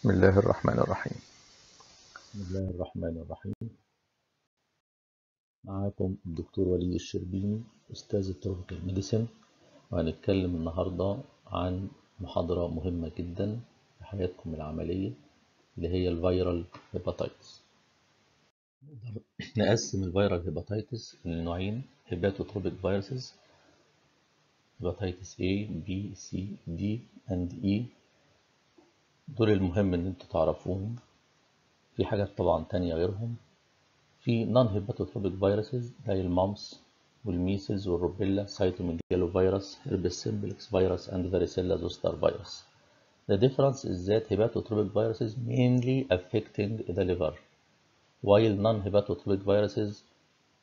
بسم الله الرحمن الرحيم. بسم الله الرحمن الرحيم. معاكم الدكتور وليد الشربيني أستاذ ال tropical medicine وهنتكلم النهاردة عن محاضرة مهمة جدا في حياتكم العملية اللي هي ال viral hepatitis نقدر نقسم ال viral hepatitis لنوعين hepatotropic viruses hepatitis A B C D and E. دول المهم ان أنتوا تعرفوهم في حاجات طبعا تانية غيرهم في non-hepatotropic viruses زي ال mumps وال measles وال rubella cytomegalovirus herpes simplex virus and varicella zoster virus The difference is that hepatotropic viruses mainly affecting the liver while non-hepatotropic viruses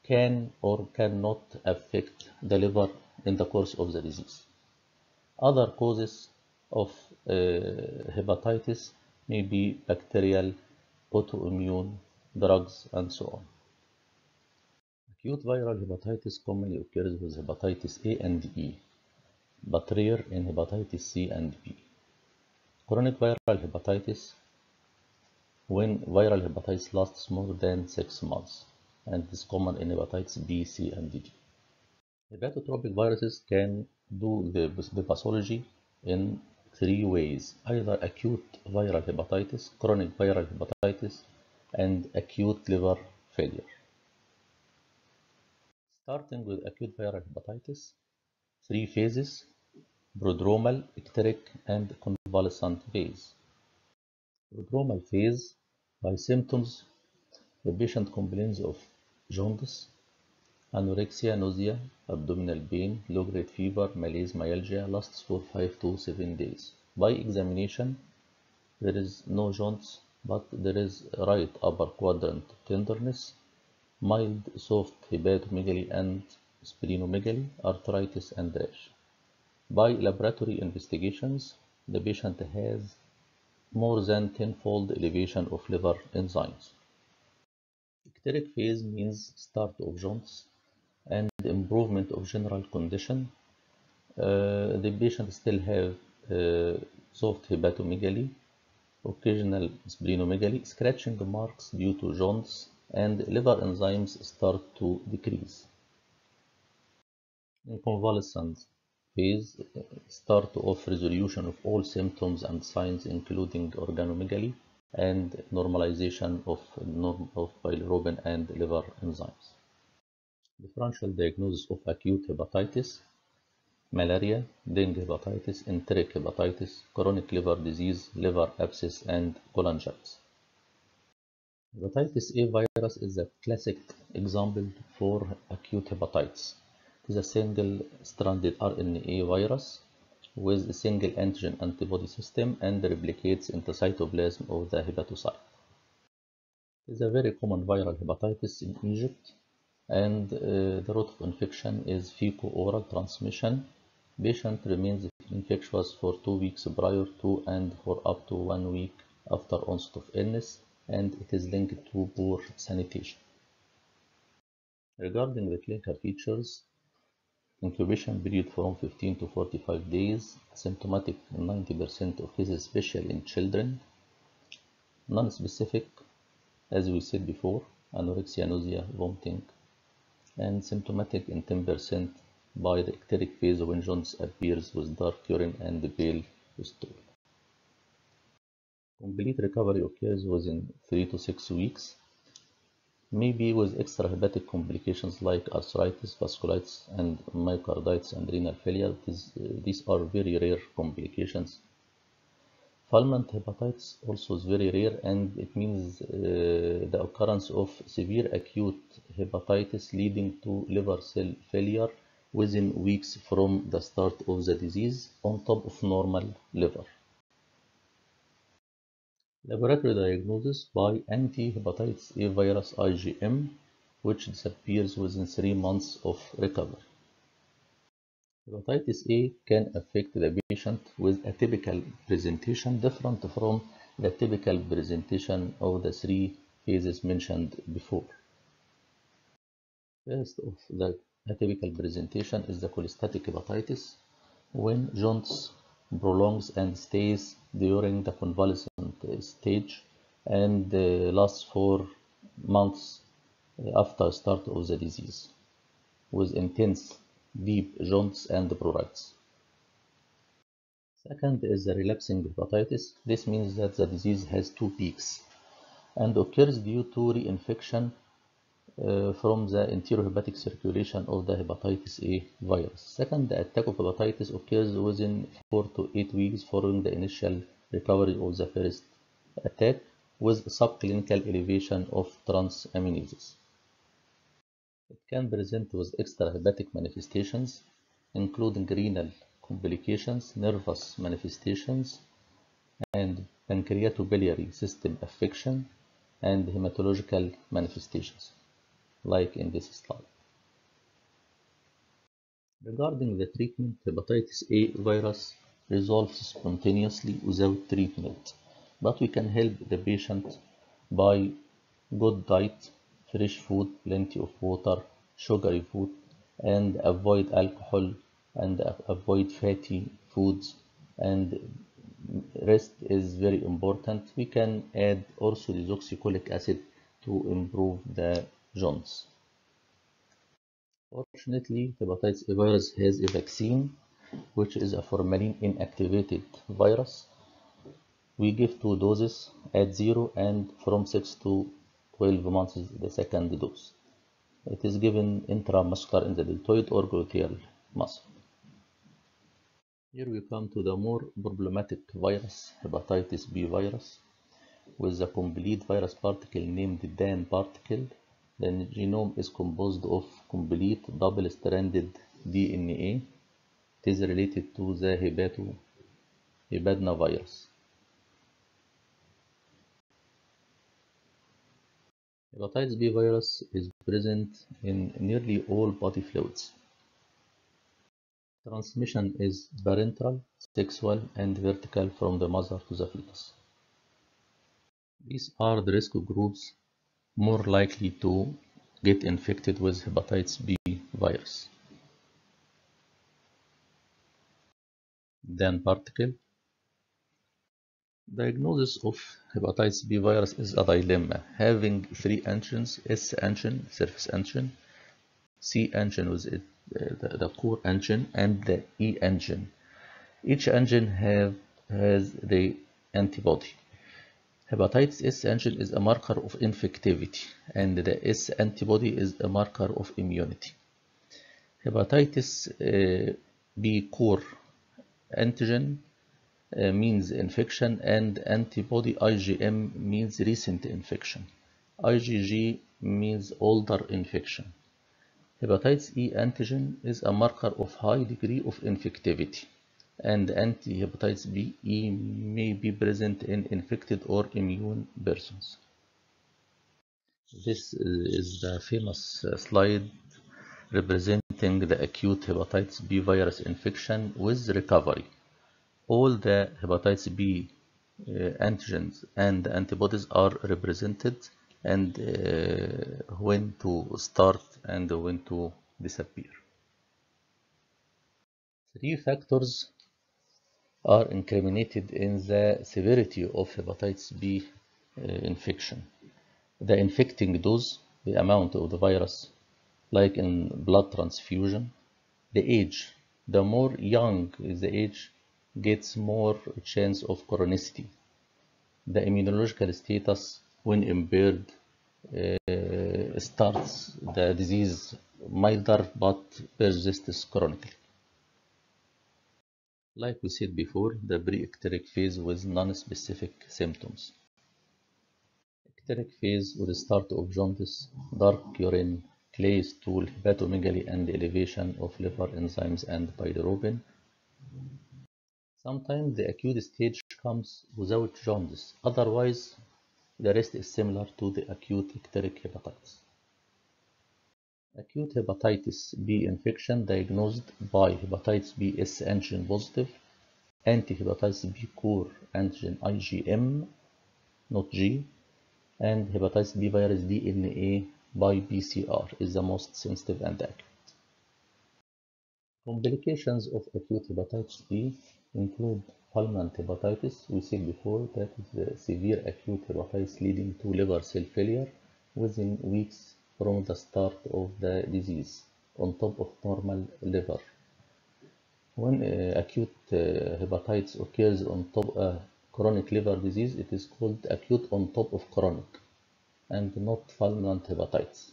can or cannot affect the liver in the course of the disease. Other causes of uh, hepatitis may be bacterial, autoimmune, drugs, and so on. Acute viral hepatitis commonly occurs with hepatitis A and E, but rare in hepatitis C and B. Chronic viral hepatitis when viral hepatitis lasts more than six months and is common in hepatitis B, C, and D. Hepatotropic viruses can do the, the pathology in three ways either acute viral hepatitis, chronic viral hepatitis, and acute liver failure. Starting with acute viral hepatitis, three phases prodromal, icteric, and convalescent phase. Prodromal phase by symptoms the patient complains of jaundice, anorexia, nausea, abdominal pain, low-grade fever, malaise, myalgia lasts for 5 to 7 days. By examination, there is no jaundice, but there is right upper quadrant tenderness, mild soft hepatomegaly and splenomegaly, arthritis and rash. By laboratory investigations, the patient has more than tenfold elevation of liver enzymes. Phase means start of jaundice and improvement of general condition. Uh, the patient still have uh, soft hepatomegaly, occasional splenomegaly, scratching marks due to jaundice, and liver enzymes start to decrease. In convalescent phase, start of resolution of all symptoms and signs, including organomegaly and normalization of, of bilirubin and liver enzymes. Differential diagnosis of acute hepatitis, malaria, dengue hepatitis, enteric hepatitis, chronic liver disease, liver abscess, and cholangitis. Hepatitis A virus is a classic example for acute hepatitis. It is a single-stranded RNA virus with a single antigen antibody system and replicates in the cytoplasm of the hepatocyte. It is a very common viral hepatitis in Egypt and uh, the route of infection is fecal-oral transmission. Patient remains infectious for two weeks prior to and for up to one week after onset of illness and it is linked to poor sanitation. Regarding the clinical features, incubation period from 15 to 45 days, symptomatic in 90% of cases, especially in children, non-specific, as we said before, anorexia, nausea, vomiting, and symptomatic in 10% by the ecteric phase when jaundice appears with dark urine and the pale stool. Complete recovery occurs within 3 to 6 weeks, maybe with extrahepatic complications like arthritis, vasculitis, and myocarditis and renal failure. Is, uh, these are very rare complications. Fulminant hepatitis also is very rare and it means uh, the occurrence of severe acute hepatitis leading to liver cell failure within weeks from the start of the disease on top of normal liver. Laboratory diagnosis by anti-hepatitis A virus IgM, which disappears within three months of recovery. Hepatitis A can affect the patient with a typical presentation different from the typical presentation of the three phases mentioned before. First of the atypical presentation is the cholestatic hepatitis when jaundice prolongs and stays during the convalescent stage and uh, lasts for months after start of the disease with intense deep jaundice and pruritus. Second is the relapsing hepatitis. This means that the disease has two peaks and occurs due to reinfection uh, from the enterohepatic circulation of the hepatitis A virus. Second, the attack of hepatitis occurs within 4 to 8 weeks following the initial recovery of the first attack with subclinical elevation of transaminases. It can present with extrahepatic manifestations, including renal complications, nervous manifestations, and pancreatobiliary system affection, and hematological manifestations, like in this slide. Regarding the treatment, hepatitis A virus resolves spontaneously without treatment, but we can help the patient by good diet, fresh food, plenty of water, sugary food, and avoid alcohol and avoid fatty foods and rest is very important. We can add also desoxycholic acid to improve the joints Fortunately, hepatitis A virus has a vaccine, which is a formalin inactivated virus. We give two doses at zero and from 6 to 12 months is the second dose. It is given intramuscular in the deltoid or gluteal muscle. Here we come to the more problematic virus, hepatitis B virus, with the complete virus particle named DAN particle. The genome is composed of complete double-stranded DNA. It is related to the hepato hepatna virus. Hepatitis B virus is present in nearly all body fluids. Transmission is parenteral, sexual, and vertical from the mother to the fetus. These are the risk groups more likely to get infected with hepatitis B virus. Then particle. Diagnosis of hepatitis B virus is a dilemma, having three antigens, S antigen, surface antigen, C antigen with it, the, the, core antigen, and the E antigen. Each antigen have, has the antibody. Hepatitis S antigen is a marker of infectivity, and the S antibody is a marker of immunity. Hepatitis uh, B core antigen Uh, means infection, and antibody IgM means recent infection. IgG means older infection. Hepatitis E antigen is a marker of high degree of infectivity, and anti-hepatitis B E may be present in infected or immune persons. This is the famous uh, slide representing the acute hepatitis B virus infection with recovery. All the hepatitis B uh, antigens and antibodies are represented and uh, when to start and when to disappear. Three factors are incriminated in the severity of hepatitis B uh, infection. The infecting dose, the amount of the virus, like in blood transfusion, the age. The more young is the age, gets more chance of chronicity. The immunological status when impaired uh, starts the disease milder but persists chronically. Like we said before, the pre-ecteric phase with non-specific symptoms. Ecteric phase with start of jaundice, dark urine, clay stool, hepatomegaly, and elevation of liver enzymes and bilirubin. Sometimes the acute stage comes without jaundice, otherwise the rest is similar to the acute ecteric hepatitis. Acute hepatitis B infection diagnosed by hepatitis B S antigen positive, anti-hepatitis B core antigen IgM, not G, and hepatitis B virus DNA by PCR is the most sensitive and accurate. Complications of acute hepatitis B include fulminant hepatitis. We said before that is the severe acute hepatitis leading to liver cell failure within weeks from the start of the disease on top of normal liver. When uh, acute uh, hepatitis occurs on top of chronic liver disease, it is called acute on top of chronic and not fulminant hepatitis.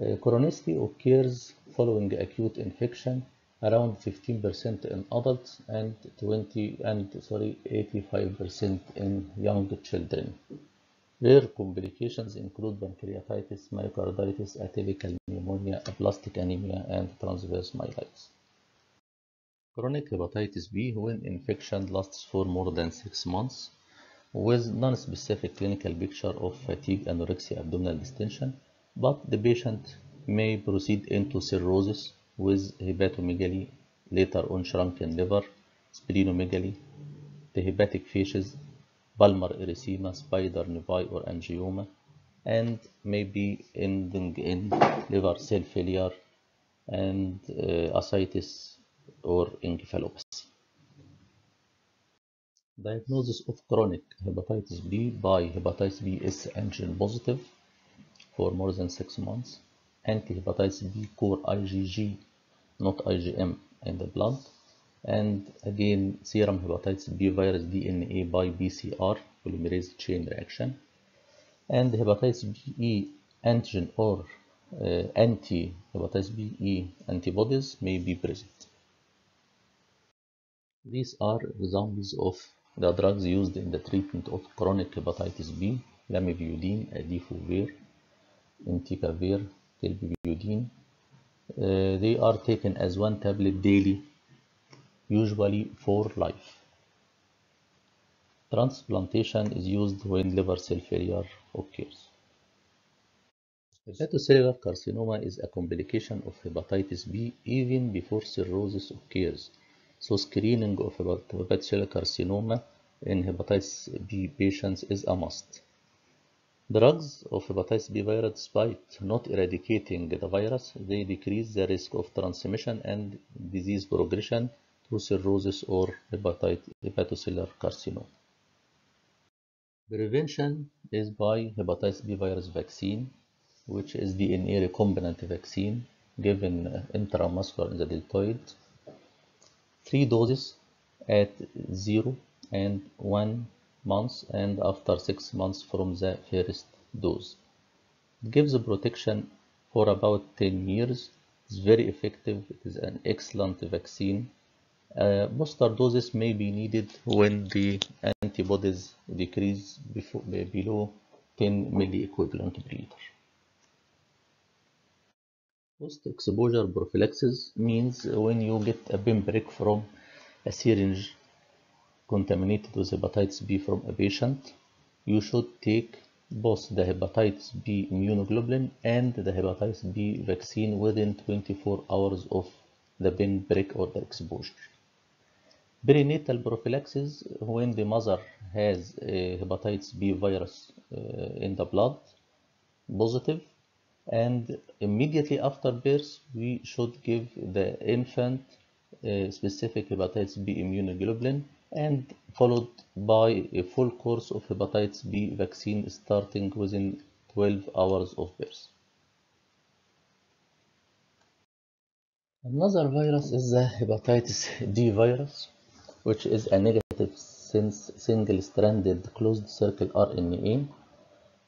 Uh, chronicity occurs following acute infection around 15% in adults and 20 and sorry 85% in young children. Rare complications include pancreatitis, myocarditis, atypical pneumonia, aplastic anemia, and transverse myelitis. Chronic hepatitis B when infection lasts for more than six months with non-specific clinical picture of fatigue, anorexia, abdominal distension, but the patient may proceed into cirrhosis with hepatomegaly, later on shrunken liver, splenomegaly, the hepatic facies, palmar erythema, spider nevi or angioma, and may be ending in liver cell failure and uh, ascites or encephalopathy. Diagnosis of chronic hepatitis B by hepatitis B is antigen positive for more than six months, anti-hepatitis B core IgG, not IgM in the blood, and again serum hepatitis B virus DNA by PCR polymerase chain reaction, and hepatitis B antigen or uh, anti-hepatitis B antibodies may be present. These are examples of the drugs used in the treatment of chronic hepatitis B, lamivudine, adifovir, entecavir, telbivudine. Uh, they are taken as one tablet daily, usually for life. Transplantation is used when liver cell failure occurs. Hepatocellular carcinoma is a complication of hepatitis B even before cirrhosis occurs. So screening of hepatocellular carcinoma in hepatitis B patients is a must. Drugs of hepatitis B virus, despite not eradicating the virus, they decrease the risk of transmission and disease progression to cirrhosis or hepatocellular carcinoma. Prevention is by hepatitis B virus vaccine, which is DNA recombinant vaccine given intramuscular in the deltoid. Three doses at 0 and 1 months and after 6 months from the first dose. It gives protection for about 10 years. It's very effective. It is an excellent vaccine. Uh, booster doses may be needed when the antibodies decrease before, below 10 milliequivalent per liter. Post-exposure prophylaxis means when you get a pinprick from a syringe contaminated with hepatitis B from a patient, you should take both the hepatitis B immunoglobulin and the hepatitis B vaccine within 24 hours of the pinprick or the exposure. Perinatal prophylaxis when the mother has a hepatitis B virus uh, in the blood, positive, and immediately after birth we should give the infant uh, specific hepatitis B immunoglobulin and followed by a full course of hepatitis B vaccine starting within 12 hours of birth. Another virus is the hepatitis D virus, which is a negative sense single-stranded closed circle RNA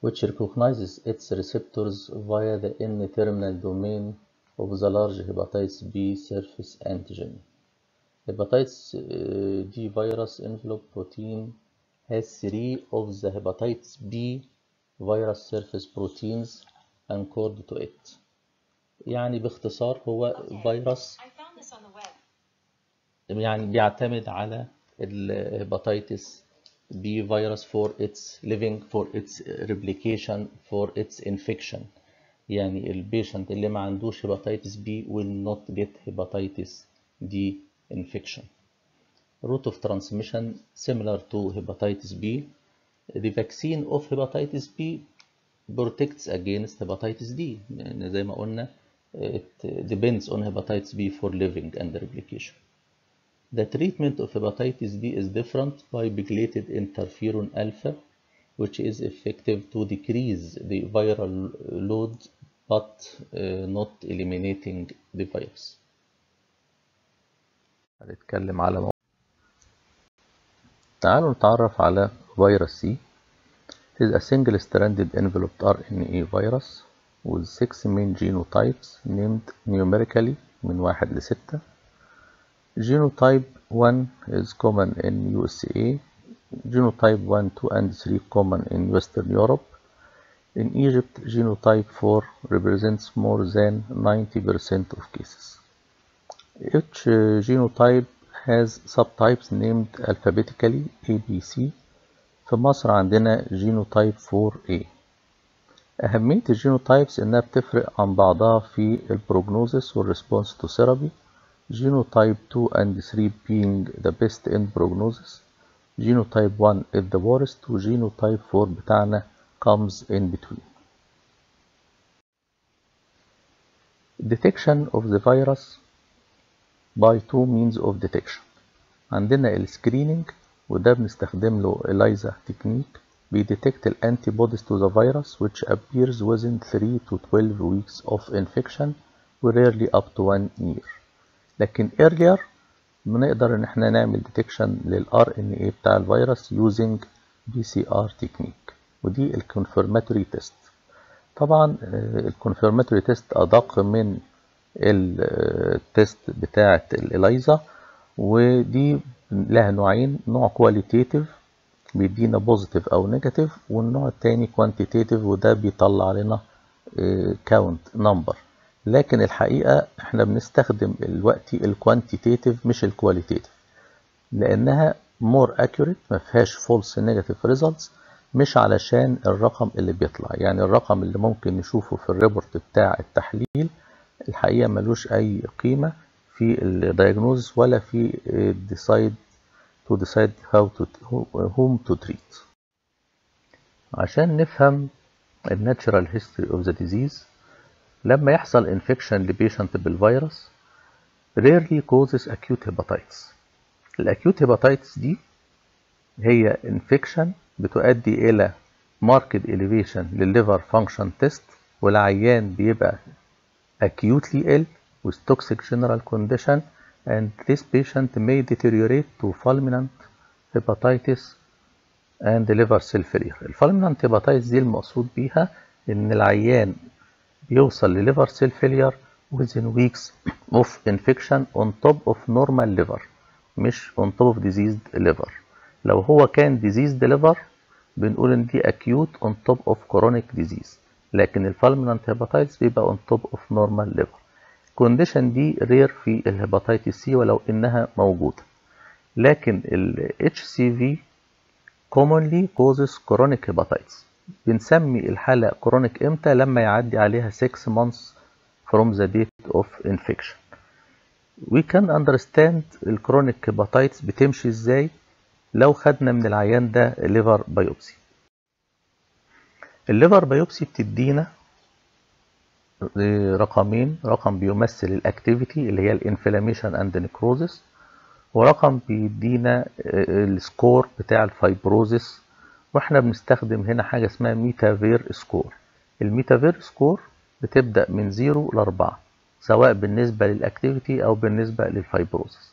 which recognizes its receptors via the N-terminal domain of the large hepatitis B surface antigen. Hepatitis uh, D virus envelope protein has three of the hepatitis B virus surface proteins anchored to it. يعني باختصار هو فيروس. يعني بيعتمد على الهepatitis B virus for its living for its replication for its infection يعني البيشنت اللي ما عندوش hepatitis B will not get hepatitis D infection route of transmission similar to hepatitis B the vaccine of hepatitis B protects against hepatitis D يعني زي ما قلنا it depends on hepatitis B for living and replication The treatment of hepatitis B is different by pegylated interferon alpha, which is effective to decrease the viral load but uh, not eliminating the virus. هنتكلم على مو... تعالوا نتعرف على فيروس سي. It is a single-stranded enveloped RNA virus with six main genotypes named numerically من واحد لستة. Genotype 1 is common in USA. Genotype 1, 2, and 3 common in Western Europe. In Egypt, genotype 4 represents more than 90% of cases. Each uh, genotype has subtypes named alphabetically ABC. في مصر عندنا genotype 4A. أهمية الجينوتايبس إنها بتفرق عن بعضها في البروجنوزس والريسبونس تو ثيرابي. Genotype 2 and 3 being the best in prognosis. Genotype 1 is the worst و genotype 4 بتاعنا comes in between. Detection of the virus By two means of detection. عندنا السكريننج وده بنستخدم له ELISA technique بيديتكت الانتي to the virus which appears within 3 to 12 weeks of infection و rarely up to 1 year. لكن earlier بنقدر ان إحنا نعمل ديتكشن للار ان اي بتاع الفيروس using PCR technique ودي الكونفirmatory تيست طبعا ال confirmatory test ادق من ال test بتاعه ال ELISA ودي لها نوعين نوع qualitative بيدينا positive أو negative والنوع التاني quantitative وده بيطلع لنا count number لكن الحقيقة إحنا بنستخدم الوقت ال quantitative مش ال qualitative لأنها more accurate ما فيهاش false negative results مش علشان الرقم اللي بيطلع. يعني الرقم اللي ممكن نشوفه في ال report بتاع التحليل الحقيقة ملوش أي قيمة في ال diagnosis ولا في decide to decide how to whom to treat. عشان نفهم ال natural history of the disease لما يحصل infection ل patient بالفيروس rarely causes acute hepatitis. الاكيوت hepatitis دي هي انفكشن بتؤدي إلى marked elevation للliver function test والعيان بيبقى acutely ill with toxic general condition and this patient may deteriorate to fulminant hepatitis and liver cell failure. الفulminant hepatitis دي المقصود بيها ان العيان بيوصل لليفر سيل فيلير within weeks of infection on top of normal liver مش on top of diseased liver لو هو كان diseased liver بنقول ان دي acute on top of chronic disease لكن الفالمنانت هيباتايتس بيبقى on top of normal liver. الكونديشن دي رير في الهيباتايتس سي ولو إنها موجودة. لكن ال HCV commonly causes chronic hepatitis. بنسمي الحالة chronic إمتى؟ لما يعدي عليها 6 months from the date of infection. We can understand ال chronic hepatitis بتمشي إزاي لو خدنا من العيان ده liver biopsy ال liver biopsy بتدينا رقمين رقم بيمثل ال activity اللي هي ال inflammation and necrosis ورقم بيدينا ال score بتاع ال fibrosis وإحنا بنستخدم هنا حاجة اسمها METAVIR score ال METAVIR score بتبدأ من 0 ل 4 سواء بالنسبة لل activity أو بالنسبة لل fibrosis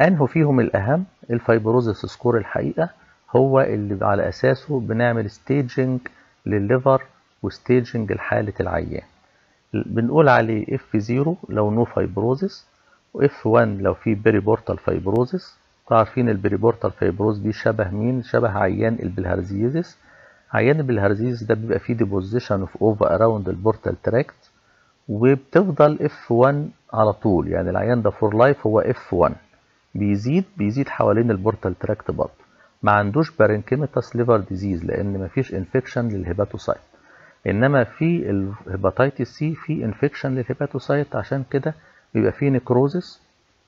أنه فيهم الأهم ال fibrosis score الحقيقة هو اللي على أساسه بنعمل staging لل liver و staging لحالة العيان. بنقول عليه F0 لو no fibrosis و F1 لو في periportal fibrosis عارفين ال periportal fibrosis دي شبه مين؟ شبه عيان ال bilharziasis عيان ال bilharziasis ده بيبقى فيه deposition of ova around ال portal tract وبتفضل F1 على طول. يعني العيان ده for life هو F1 بيزيد بيزيد حوالين ال portal tract برضه. ما عندوش parenchymatous liver disease لأن ما فيش infection لل hepatocyte إنما في ال hepatitis C في infection لل hepatocyte عشان كده بيبقى فيه necrosis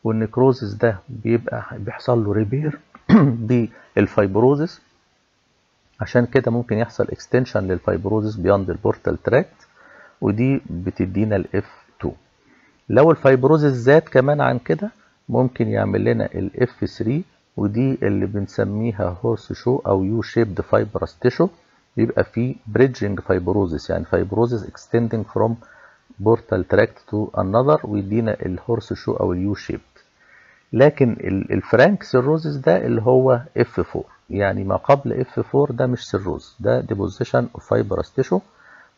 وال necrosis ده بيبقى بيحصل له repair بال fibrosis عشان كده ممكن يحصل extension لل fibrosis beyond ال portal tract ودي بتدينا ال F2 لو ال fibrosis زاد كمان عن كده ممكن يعمل لنا ال F3 ودي اللي بنسميها horseshoe أو U-shaped fibrous tissue بيبقى فيه bridging fibrosis يعني فايبروزس extending from portal tract to another ويدينا ال horseshoe أو ال U-shaped لكن ال frank cirrhosis ده اللي هو F4 يعني ما قبل F4 ده مش cirrhosis ده deposition of fibrous tissue.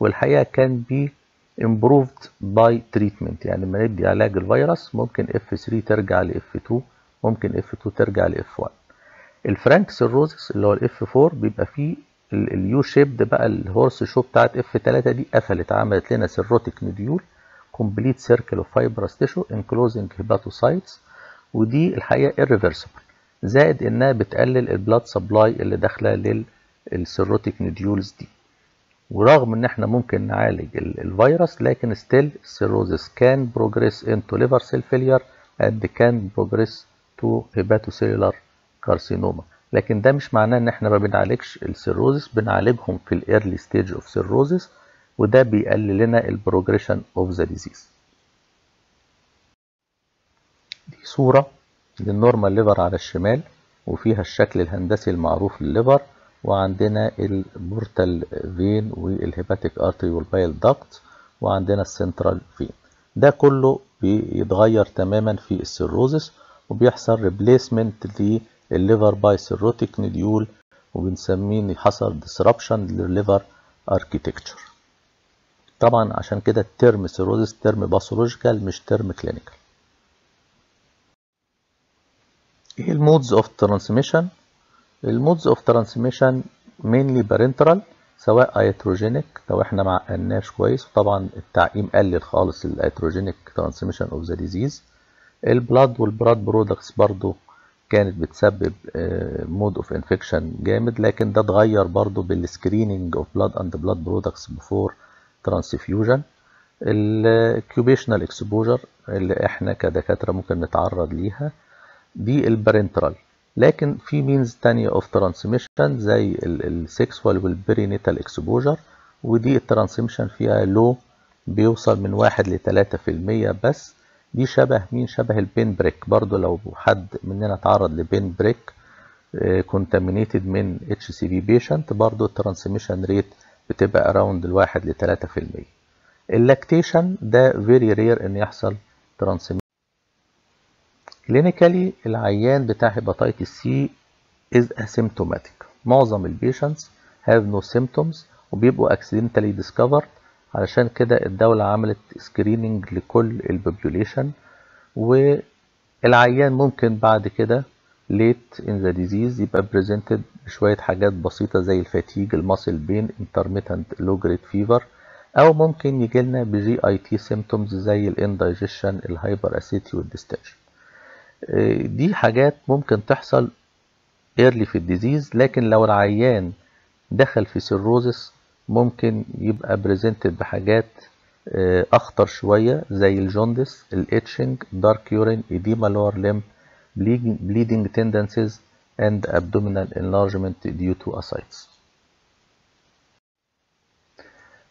والحقيقة can be improved by treatment يعني لما ندي علاج الفيروس ممكن F3 ترجع ل F2 ممكن F2 ترجع ل F1 ال frank cirrhosis اللي هو ال F4 بيبقى فيه ال U-shaped بقى ال horseshoe بتاعت F3 دي قفلت عملت لنا cirrhotic nodule complete circle of fibrous tissue enclosing hepatocytes ودي الحقيقة irreversible. زائد إنها بتقلل ال blood supply اللي داخلة لل cirrhotic nodules دي. ورغم إن إحنا ممكن نعالج الفيروس لكن still ال cirrhosis can progress into liver cell failure and can progress to hepatocellular carcinoma. لكن ده مش معناه إن إحنا ما بنعالجش ال cirrhosis بنعالجهم في ال early stage of cirrhosis وده بيقلل لنا ال progression of the disease دي صورة لل normal liver على الشمال وفيها الشكل الهندسي المعروف للل liver وعندنا ال portal vein وال hepatic artery وال bile duct وعندنا ال central vein ده كله بيتغير تماما في ال cirrhosis وبيحصل replacement لل liver by cirrhotic nodule وبنسميه حصل disruption لل liver architecture طبعا عشان كده ال term cirrhosis term pathological مش term clinical إيه ال modes of transmission ال modes of transmission mainly parenteral سواء iatrogenic لو إحنا ما عقمناش كويس. طبعا التعقيم قلل خالص ال iatrogenic transmission of the disease ال blood وال blood products برضو كانت بتسبب mode of infection جامد لكن ده اتغير برضو بال screening of blood and blood products before transfusion ال occupational exposure اللي إحنا كدكاترة ممكن نتعرض ليها دي ال parenteral لكن في means تانية of transmission زي ال sexual وال perinatal exposure ودي ال transmission فيها لو بيوصل من واحد لتلاتة في المية بس. دي شبه مين؟ شبه ال pin prick. برضو لو حد مننا اتعرض ل pin prick contaminated من HCV patient برضو ال transmission rate بتبقى around الواحد في المية. ال lactation ده very rare إن يحصل transmission clinically العيان بتاع hepatitis C is asymptomatic. معظم ال patients have no symptoms وبيبقوا accidentally discovered. علشان كده الدولة عملت screening لكل ال population والعيان ممكن بعد كده late in the disease يبقى presented بشوية حاجات بسيطة زي ال fatigue ال muscle pain intermittent low grade fever أو ممكن يجيلنا ب GIT symptoms زي ال indigestion ال hyperacidity وال distension دي حاجات ممكن تحصل early في ال disease لكن لو العيان دخل في cirrhosis ممكن يبقى presented بحاجات اخطر شوية زي ال jaundice ال itching dark urine edema lower limb bleeding tendencies and abdominal enlargement due to ascites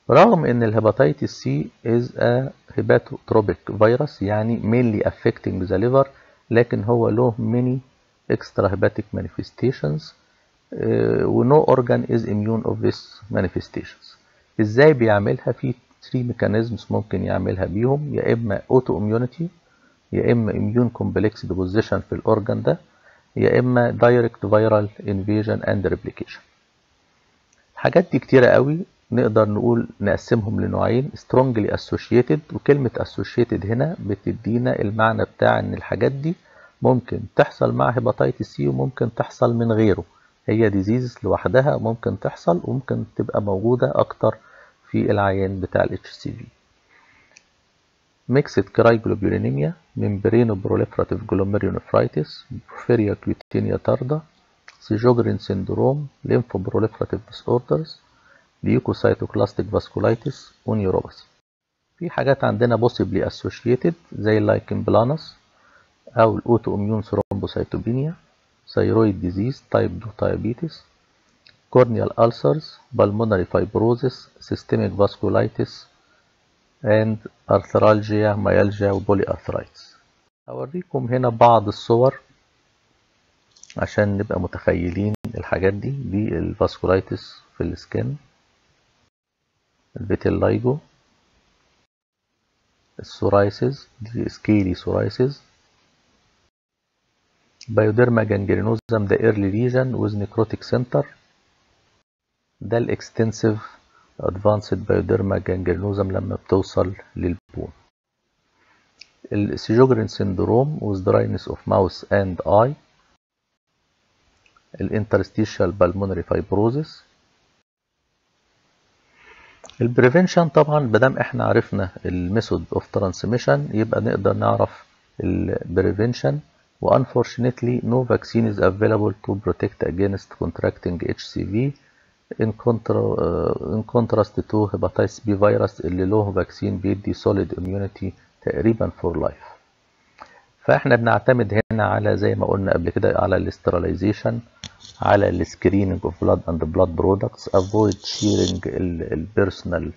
رغم ان ال hepatitis C is a hepatotropic virus يعني mainly affecting the liver لكن هو له many extra hepatic manifestations و no organ is immune of this manifestations. إزاي بيعملها؟ في 3 mechanisms ممكن يعملها بيهم. يا إما auto immunity يا إما immune complex deposition في الاورجان ده يا إما direct viral invasion and replication. الحاجات دي كتيرة قوي نقدر نقول نقسمهم لنوعين strongly associated وكلمة associated هنا بتدينا المعنى بتاع إن الحاجات دي ممكن تحصل مع hepatitis C وممكن تحصل من غيره. هي disease لوحدها ممكن تحصل وممكن تبقى موجودة أكتر في العيان بتاع ال HCV proliferative glomerulonephritis porphyria cutanea tarda Sjogren syndrome lymphoproliferative disorders leukocytoclastic vasculitis و neuropathy في حاجات عندنا possibly associated زي ال lichen planus أو ال autoimmune thrombocytopenia thyroid disease type 2 diabetes corneal ulcers pulmonary fibrosis systemic vasculitis and arthralgia myalgia و polyarthritis هوريكم هنا بعض الصور عشان نبقى متخيلين الحاجات دي دي ال vasculitis في ال skin ال vitiligo ال psoriasis دي scaly psoriasis pyoderma gangrenosum ده early lesion with necrotic center ده ال extensive advanced pyoderma gangrenosum لما بتوصل لل bone. ال Sjogren syndrome with dryness of mouth and eye. ال interstitial pulmonary fibrosis ال prevention طبعا مادام إحنا عرفنا ال method of transmission يبقى نقدر نعرف ال prevention و unfortunately no vaccine is available to protect against contracting HCV in, contra, uh, in contrast to hepatitis B virus اللي له vaccine بيدي solid immunity تقريبا for life. فإحنا بنعتمد هنا على زي ما قلنا قبل كده على ال sterilization على ال screening of blood and blood products avoid sharing ال personal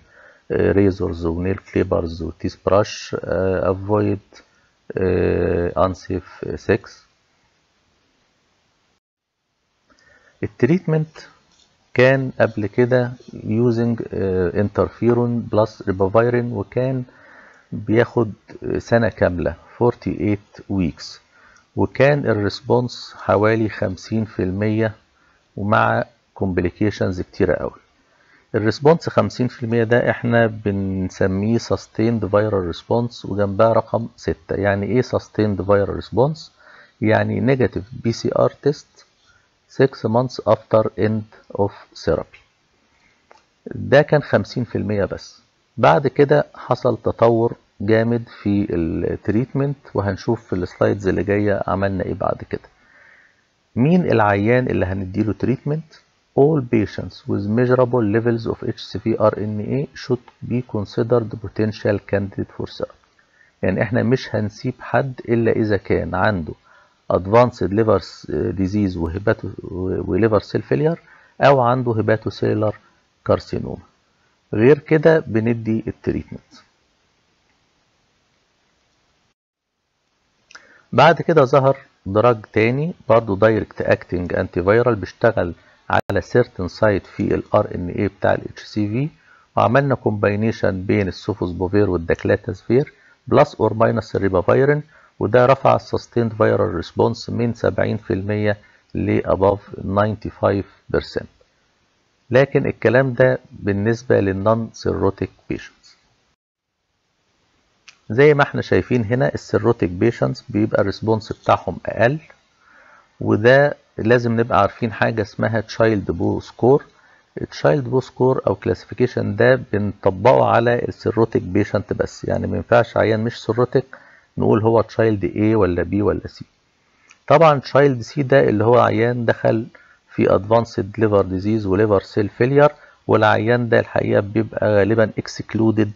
razors و nail clippers و toothbrush avoid unsafe sex ال treatment كان قبل كده using interferon plus ribavirin وكان بياخد سنة كاملة 48 weeks. وكان ال response حوالي 50% ومع complications كتيرة قوي. ال response 50% ده إحنا بنسميه sustained viral response وجنبها رقم 6 يعني إيه sustained viral response يعني negative PCR test 6 months after end of therapy. ده كان 50% بس. بعد كده حصل تطور جامد في ال treatment وهنشوف في ال slides اللي جاية عملنا إيه بعد كده. مين العيان اللي هنديله treatment all patients with measurable levels of HCV RNA should be considered potential candidate for therapy يعني إحنا مش هنسيب حد إلا إذا كان عنده advanced liver disease و hepato و liver cell failure أو عنده hepatocellular carcinoma غير كده بندي ال treatment بعد كده ظهر drug تاني برضو direct acting antiviral بيشتغل على certain site في ال RNA بتاع ال HCV وعملنا combination بين ال sofosbuvir وال daclatasvir plus or minus ال ribavirin وده رفع ال sustained viral response من 70% ل above 95% لكن الكلام ده بالنسبة لل non cirrhotic patients زي ما إحنا شايفين هنا ال cirrhotic patients بيبقى ال response بتاعهم أقل وده لازم نبقى عارفين حاجة اسمها Child-Pugh score ال Child-Pugh score أو classification ده بنطبقه على ال cirrhotic patient بس. يعني ما ينفعش عيان مش cirrhotic نقول هو Child A ولا B ولا C. طبعا تشايلد C ده اللي هو عيان دخل في advanced liver disease و liver cell failure والعيان ده الحقيقة بيبقى غالبا excluded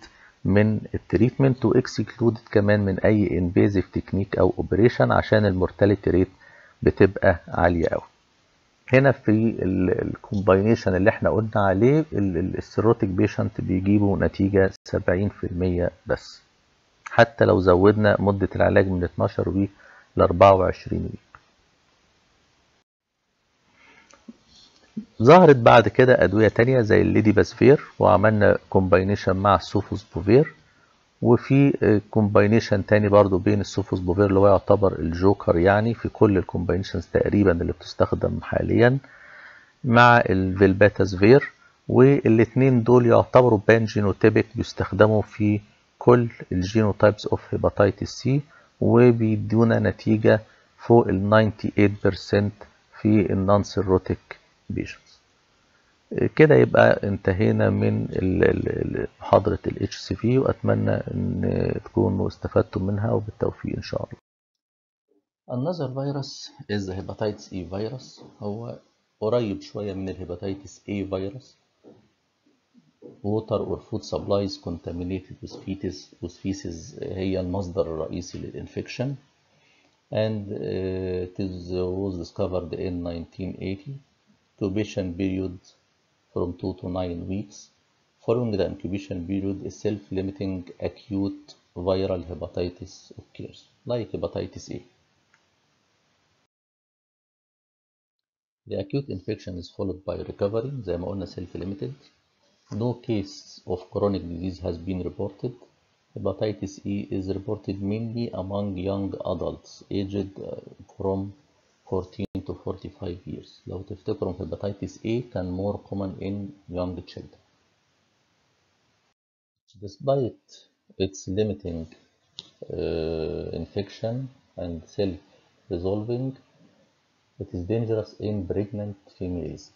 من ال treatment و excluded كمان من أي invasive technique أو operation عشان ال mortality rate بتبقى عالية قوي. هنا في ال combination اللي إحنا قلنا عليه ال cirrhotic patient بيجيبوا نتيجة 70% بس. حتى لو زودنا مدة العلاج من 12 week ل 24 week ظهرت بعد كده أدوية تانية زي ال ledipasvir وعملنا combination مع ال sofosbuvir وفي combination تاني برضو بين ال sofosbuvir اللي هو يعتبر الجوكر يعني في كل ال combinations تقريبا اللي بتستخدم حاليا مع ال velpatasvir والاتنين دول يعتبروا pan-genotypic بيستخدموا في كل ال genotypes of hepatitis C وبيدونا نتيجة فوق ال 98% في ال non cirrhotic patients كده يبقى انتهينا من محاضرة ال HCV وأتمنى إن تكونوا استفدتوا منها وبالتوفيق إن شاء الله. another virus is hepatitis E virus هو قريب شوية من ال hepatitis A virus. ووتر أور فود سبلايز كونتامينيتد وسفيسز هي المصدر الرئيسي للإنفكشن. And uh, it was discovered in 1980. Tubation periods from 2 to 9 weeks. Following the incubation period, a self-limiting acute viral hepatitis occurs like hepatitis A. The acute infection is followed by recovery زي ما قلنا self limited. No case of chronic disease has been reported. Hepatitis E is reported mainly among young adults aged uh, from 14 to 45 years. لو تفتكروا hepatitis A كان more common in young children. Despite its limiting uh, infection and self-resolving, it is dangerous in pregnant females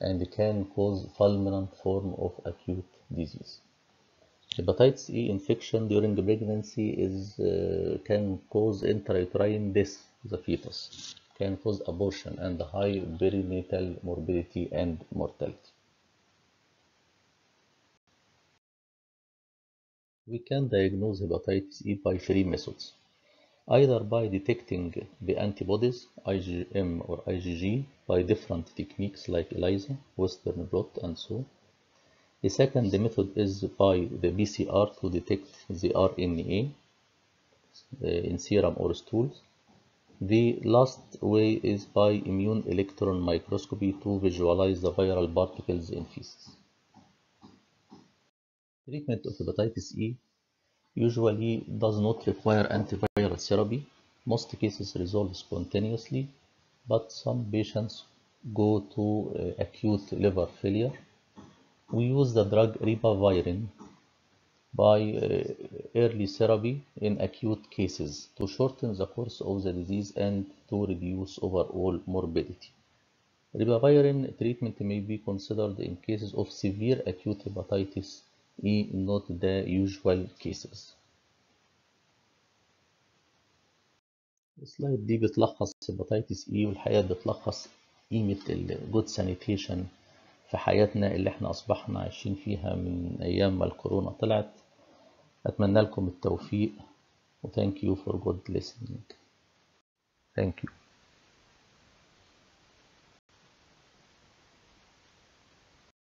and can cause fulminant form of acute disease. Hepatitis E infection during pregnancy is uh, can cause intrauterine death of the fetus, can cause abortion and high perinatal morbidity and mortality. We can diagnose hepatitis E by three methods. Either by detecting the antibodies, IgM or IgG, by different techniques like ELISA, Western blot, and so. The second method is by the PCR to detect the RNA uh, in serum or stools. The last way is by immune electron microscopy to visualize the viral particles in feces. Treatment of hepatitis E usually does not require antiviral therapy. Most cases resolve spontaneously, but some patients go to uh, acute liver failure. We use the drug ribavirin by uh, early therapy in acute cases to shorten the course of the disease and to reduce overall morbidity. Ribavirin treatment may be considered in cases of severe acute hepatitis E, not the usual cases. ال slide دي بتلخص hepatitis E والحقيقة بتلخص قيمة ال good sanitation في حياتنا اللي إحنا اصبحنا عايشين فيها من أيام ما الكورونا طلعت اتمنى لكم التوفيق و thank you for good listening thank you